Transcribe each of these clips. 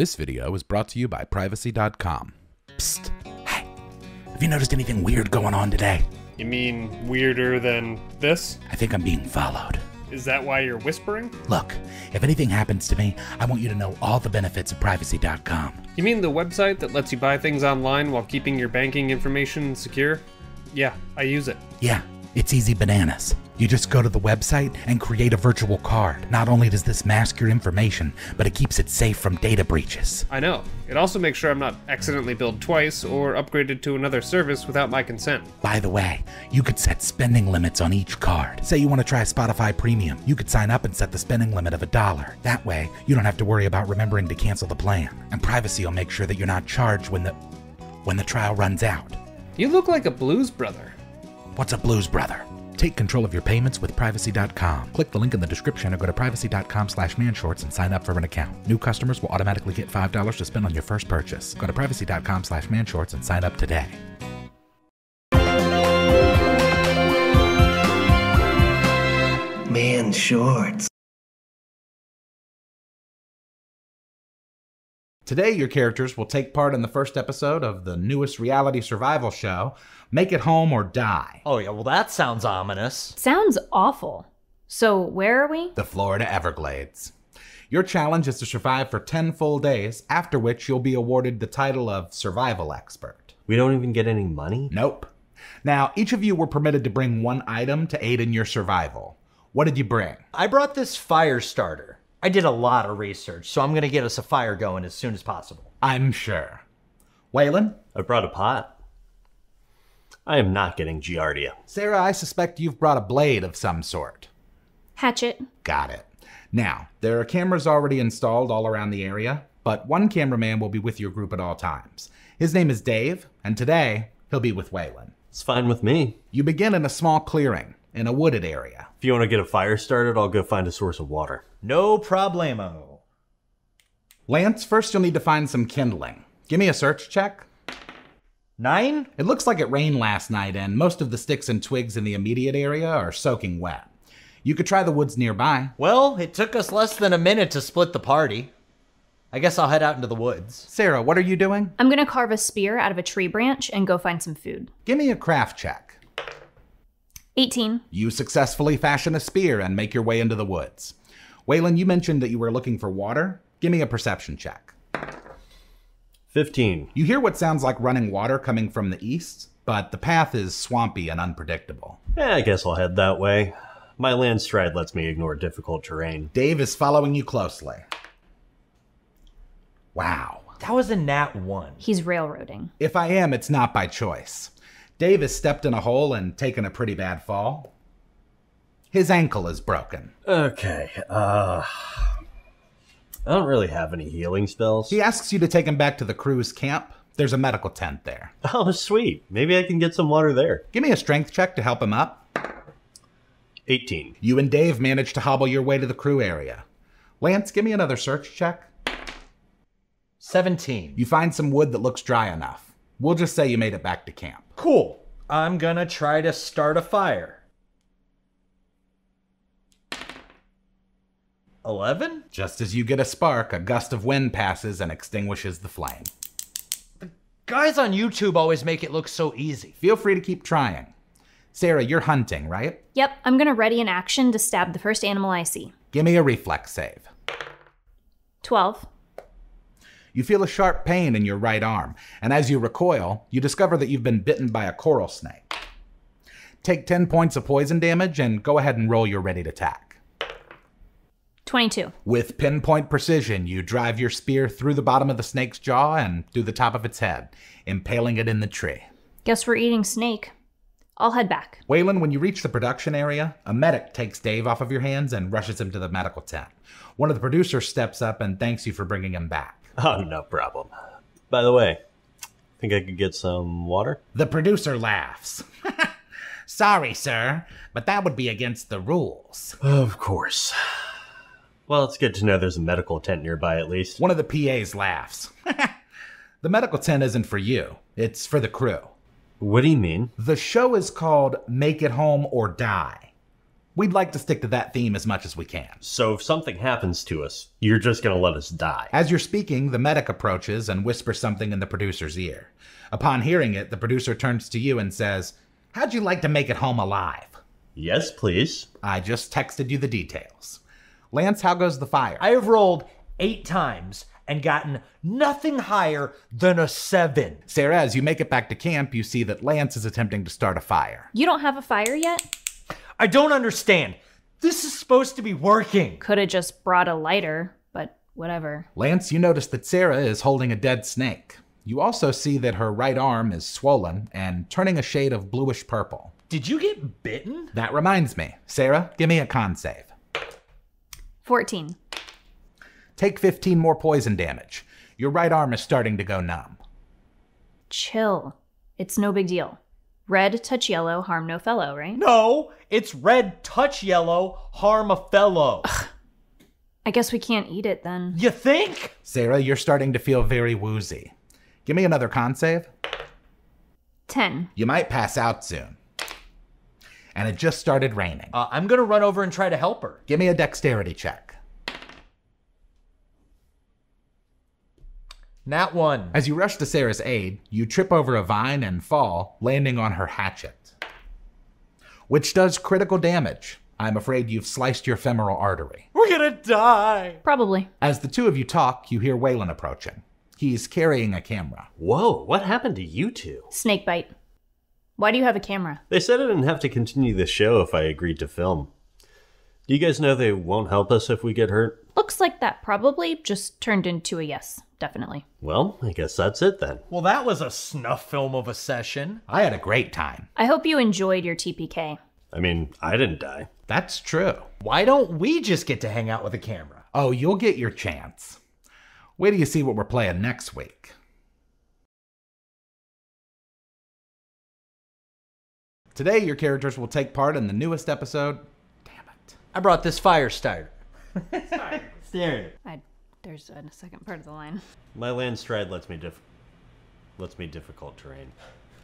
This video is brought to you by Privacy.com. Psst. Hey, have you noticed anything weird going on today? You mean weirder than this? I think I'm being followed. Is that why you're whispering? Look, if anything happens to me, I want you to know all the benefits of Privacy.com. You mean the website that lets you buy things online while keeping your banking information secure? Yeah, I use it. Yeah, it's easy bananas. You just go to the website and create a virtual card. Not only does this mask your information, but it keeps it safe from data breaches. I know. It also makes sure I'm not accidentally billed twice or upgraded to another service without my consent. By the way, you could set spending limits on each card. Say you want to try Spotify Premium, you could sign up and set the spending limit of a dollar. That way, you don't have to worry about remembering to cancel the plan. And privacy will make sure that you're not charged when the when the trial runs out. You look like a blues brother. What's a blues brother? Take control of your payments with privacy.com. Click the link in the description or go to privacy.com slash mannshorts and sign up for an account. New customers will automatically get $5 to spend on your first purchase. Go to privacy.com slash mannshorts and sign up today. Mann Shorts. Today, your characters will take part in the first episode of the newest reality survival show, Make It Home or Die, Oh, yeah, well, that sounds ominous. Sounds awful. So, where are we? the Florida Everglades. Your challenge is to survive for 10 full days, after which you'll be awarded the title of Survival Expert. We don't even get any money? Nope. Now, each of you were permitted to bring one item to aid in your survival. What did you bring? I brought this fire starter. I did a lot of research, so I'm gonna get us a fire going as soon as possible. I'm sure. Waylon? I brought a pot. I am not getting Giardia. Sarah, I suspect you've brought a blade of some sort. Hatchet. Got it. Now, there are cameras already installed all around the area, but one cameraman will be with your group at all times. His name is Dave, and today he'll be with Waylon. It's fine with me. You begin in a small clearing, in a wooded area. If you want to get a fire started, I'll go find a source of water. No problemo. Lance, first you'll need to find some kindling. Give me a search check. Nine? It looks like it rained last night, and most of the sticks and twigs in the immediate area are soaking wet. You could try the woods nearby. Well, it took us less than a minute to split the party. I guess I'll head out into the woods. Sarah, what are you doing? I'm gonna carve a spear out of a tree branch and go find some food. Give me a craft check. 18. You successfully fashion a spear and make your way into the woods. Waylon, you mentioned that you were looking for water. Give me a perception check. 15. You hear what sounds like running water coming from the east, but the path is swampy and unpredictable. Eh, I guess I'll head that way. My land stride lets me ignore difficult terrain. Dave is following you closely. Wow. That was a nat one. He's railroading. If I am, it's not by choice. Dave has stepped in a hole and taken a pretty bad fall. His ankle is broken. Okay, uh. I don't really have any healing spells. He asks you to take him back to the crew's camp. There's a medical tent there. Oh, sweet. Maybe I can get some water there. Give me a strength check to help him up. 18. You and Dave manage to hobble your way to the crew area. Lance, give me another search check. 17. You find some wood that looks dry enough. We'll just say you made it back to camp. Cool. I'm gonna try to start a fire. 11? Just as you get a spark, a gust of wind passes and extinguishes the flame. The guys on YouTube always make it look so easy. Feel free to keep trying. Sarah, you're hunting, right? Yep, I'm gonna ready an action to stab the first animal I see. Give me a reflex save. 12. You feel a sharp pain in your right arm, and as you recoil, you discover that you've been bitten by a coral snake. Take 10 points of poison damage and go ahead and roll your ready to attack. 22. With pinpoint precision, you drive your spear through the bottom of the snake's jaw and through the top of its head, impaling it in the tree. Guess we're eating snake. I'll head back. Waylon, when you reach the production area, a medic takes Dave off of your hands and rushes him to the medical tent. One of the producers steps up and thanks you for bringing him back. Oh, no problem. By the way, think I could get some water? The producer laughs. Sorry, sir, but that would be against the rules. Of course. Well, it's good to know there's a medical tent nearby at least. One of the PAs laughs. the medical tent isn't for you, it's for the crew. What do you mean? The show is called Make It Home or Die. We'd like to stick to that theme as much as we can. So if something happens to us, you're just gonna let us die. As you're speaking, the medic approaches and whispers something in the producer's ear. Upon hearing it, the producer turns to you and says, How'd you like to make it home alive? Yes, please. I just texted you the details. Lance, how goes the fire? I have rolled eight times and gotten nothing higher than a seven. Sarah, as you make it back to camp, you see that Lance is attempting to start a fire. You don't have a fire yet? I don't understand. This is supposed to be working. Could have just brought a lighter, but whatever. Lance, you notice that Sarah is holding a dead snake. You also see that her right arm is swollen and turning a shade of bluish purple. Did you get bitten? That reminds me. Sarah, give me a con save. 14. Take 15 more poison damage. Your right arm is starting to go numb. Chill. It's no big deal. Red, touch yellow, harm no fellow, right? No, it's red touch yellow, harm a fellow. I guess we can't eat it then. you think? Sarah, you're starting to feel very woozy. Give me another con save. 10. You might pass out soon. And it just started raining. Uh, I'm gonna run over and try to help her. Give me a dexterity check. Nat one. As you rush to Sarah's aid, you trip over a vine and fall, landing on her hatchet, which does critical damage. I'm afraid you've sliced your femoral artery. We're gonna die. Probably. As the two of you talk, you hear Waylon approaching. He's carrying a camera. Whoa, what happened to you two? Snake bite. Why do you have a camera? They said I didn't have to continue the show if I agreed to film. Do you guys know they won't help us if we get hurt? Looks like that probably just turned into a yes. Definitely. Well, I guess that's it then. Well, that was a snuff film of a session. I had a great time. I hope you enjoyed your TPK. I mean, I didn't die. That's true. Why don't we just get to hang out with a camera? Oh, you'll get your chance. Wait till you see what we're playing next week. Today, your characters will take part in the newest episode. Damn it. I brought this fire starter. There. I, there's a second part of the line. My land stride lets me diff- lets me difficult terrain.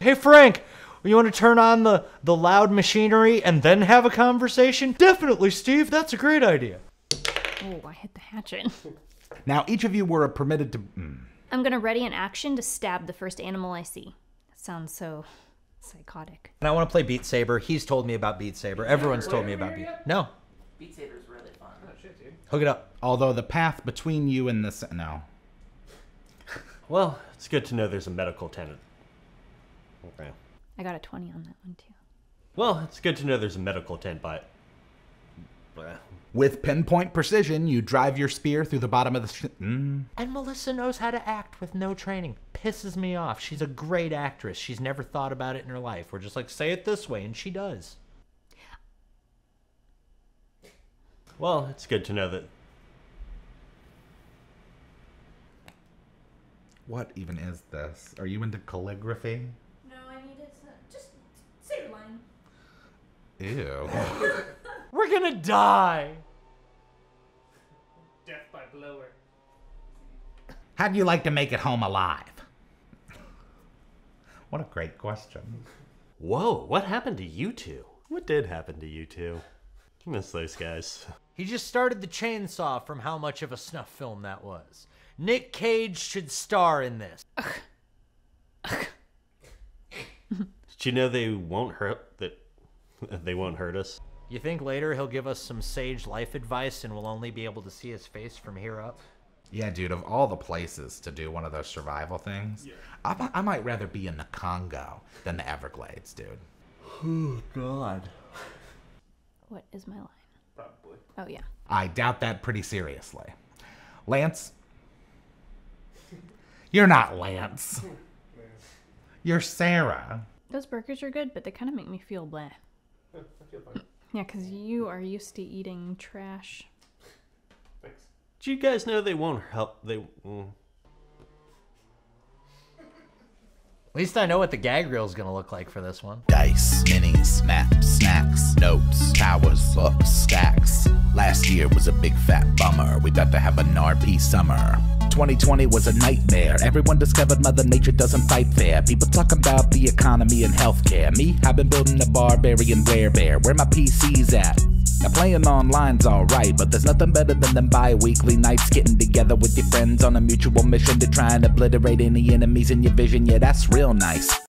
Hey Frank, you want to turn on the the loud machinery and then have a conversation? Definitely, Steve. That's a great idea. Oh, I hit the hatchet. Now, each of you were permitted to. mm. I'm gonna ready an action to stab the first animal I see. That sounds so psychotic. And I want to play Beat Saber. He's told me about Beat Saber. Everyone's told me about Beat. No. Beat Saber's really fun. Oh shit, dude. Hook it up. Although the path between you and this. No. Well, it's good to know there's a medical tenant. Okay. I got a 20 on that one too. Well, it's good to know there's a medical tent by. Bleh. With pinpoint precision, you drive your spear through the bottom of the. Sh- mm. And Melissa knows how to act with no training. Pisses me off. She's a great actress. She's never thought about it in her life. We're just like, say it this way, and she does. Well, it's good to know that. What even is this? Are you into calligraphy? No, I needed to just say your line. Ew. We're gonna die. Death by blower. How'd you like to make it home alive? What a great question. Whoa, what happened to you two? What did happen to you two? I miss those guys. He just started the chainsaw from how much of a snuff film that was. Nick Cage should star in this. Did you know they won't hurt that they won't hurt us? You think later he'll give us some sage life advice and we'll only be able to see his face from here up? Yeah, dude, of all the places to do one of those survival things, I, I might rather be in the Congo than the Everglades, dude. Oh god. What is my line? Probably. Oh, yeah. I doubt that pretty seriously. Lance? You're not Lance. You're Sarah. Those burgers are good, but they kind of make me feel blah. I feel fine. Yeah, because you are used to eating trash. Thanks. Did you guys know they won't help they mm. At least I know what the gag reel is gonna look like for this one. Dice, minis, maps, snacks, notes, towers, books, stacks. Last year was a big fat bummer. We got to have an RP summer. 2020 was a nightmare. Everyone discovered Mother Nature doesn't fight fair. People talk about the economy and healthcare. Me, I've been building a barbarian werebear. Where my PCs at? Now playing online's alright, but there's nothing better than them bi-weekly nights getting together with your friends on a mutual mission to try and obliterate any enemies in your vision. Yeah, that's real nice.